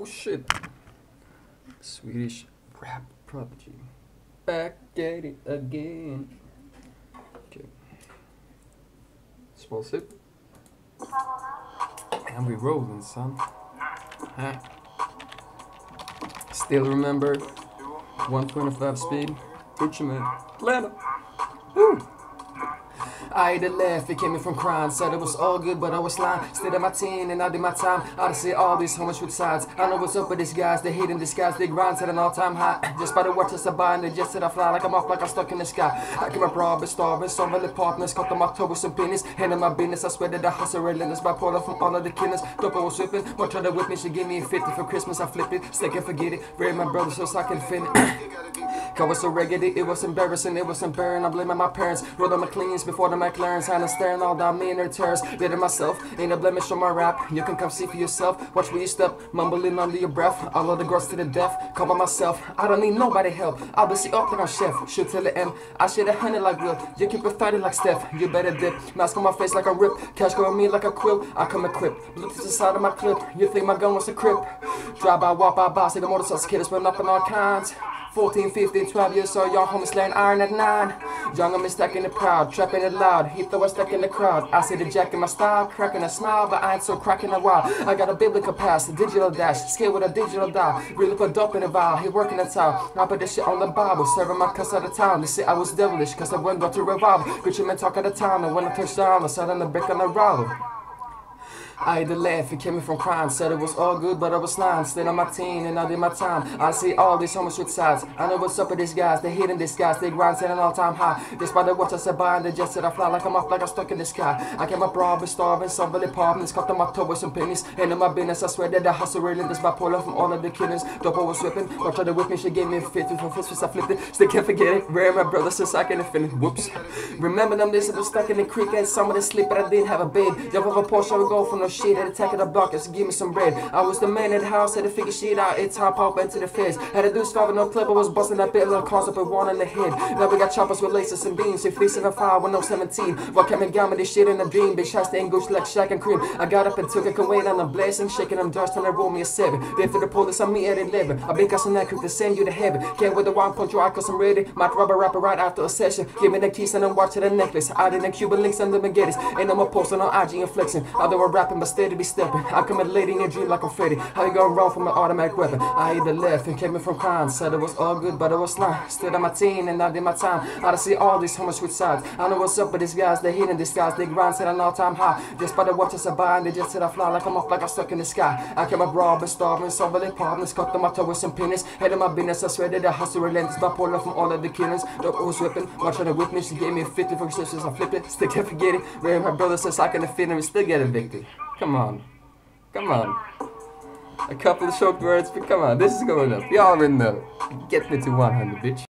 Oh shit. Swedish rap prodigy. Back at it again. Okay. Small sip. And we rolling, son. Huh? Still remember 125 speed. Ultimate. Atlanta. Woo! I did laugh, it came in from crime. Said it was all good, but I was lying. Stayed at my teen and I did my time. I see all these homies with sides. I know what's up with these guys, they hate in disguise. They grind at an all time high. Just by the words I buy and they just said I fly like I'm off, like I'm stuck in the sky. I came up robbing, starving, some of the partners. Cut them October some pennies. Handling my business, I swear that I hustle relentless. Bipolar from all of the killings. Dope I was whipping. One tried to whip me, she gave me a 50 for Christmas. I flipped it, stick and forget it. Bury my brother so I can finish. I was so raggedy, it was embarrassing, it was embarrassing. I'm blaming my parents. Rode on Macleans before the McLarens. Had to staring all down Maynard Terrace. It myself, ain't a blemish on my rap. You can come see for yourself. Watch where you step, mumbling under your breath. I love the girls to the death. Come by myself, I don't need nobody help. I'll be see up like I'm chef. Shoot till the end. I should have hunted like Will. You keep it fighting like Steph. You better dip. Mask on my face like a rip. Cash go me like a quill. I come equipped. Look to the side of my clip. You think my gun was a crip? Drive by, walk by, boss. See the motorcycle kid is been up in all kinds. 14, 15, 12 years old, young homies laying iron at 9. Young I'm stacking the proud, trapping it loud. He throw a stack in the crowd. I see the jack in my style, cracking a smile, but I ain't so cracking a while. I got a biblical pass, a digital dash, skill with a digital dial. Really put dope in the vial, he working the town. I put this shit on the Bible, serving my cuss out of town. They say I was devilish, cause I went got to revival. Gucci Mane talk out of town, and when I touched down, I sat on the brick on the road. I had to laugh, it came from crime. Said it was all good, but I was lying. Stayed on my team and I did my time. I see all these homies with sides. I know what's up with these guys. They hate these guys. They grind at an all time high. Despite the watch I said by, and they just said I fly like I'm off, like I'm stuck in the sky. I came up robbing, starving, some really popping. Cut them up with some pennies. And in my business, I swear that I hustle really this bipolar from all of the killings. Dope I was whipping. Or tried to whip me, she gave me a fit for fist, I flipped it. Still can't forget it. Rare my brother since I can't finish. Whoops. Remember them days I was stuck in the creek and some of them sleep, but I didn't have a bed. Jump off a Porsche, I would go from no shit at attack of the block just give me some bread. I was the man in the house, had to figure shit out. It's time pop into the feds. Had a deuce five no clip, I was busting that bit, little up with one in the head. Now we got choppers with laces and beams. If facing a fire when I'm 17. What came and got me this shit in a dream. Bitch, I stay in gooch like Shaq and Kareem. I got up and took a can wait on a blessing, shaking them dust and I roll me a seven. Then for the police, I'm me at 11. I been cussing that creep to send you to heaven. Can't with the one punch you out cause I'm ready. Might a rapper right after a session. Give me the keys and I'm watching the necklace. I did the Cuban links and the baguettes. And I'm a posting on IG and flexing. Although I'm rapping, but steady be stepping. I come a lady in your dream like a Freddy. How you gonna run from an automatic weapon? I either left and came in from crime. Said it was all good, but it was lying. Stood on my team and I did my time. I see all these homies with sides. I know what's up with these guys. They hate in disguise. They grind at an all time high. Just by the watches I buy and they just said I fly like I'm off like I'm stuck in the sky. I came up robbing, starving, really partners. Cut them up to with some pennies. Head of my business. I swear that I hustle relentless. Bipolar from all of the killings. The was whipping. Trying to whip me. She gave me a 50 for sisters. I flipped it. Still can't forget it. Where my brother says I can defend him and still get evicted. Come on. Come on. A couple of short words, but come on, this is going up. Y'all in know. Get me to 100, bitch.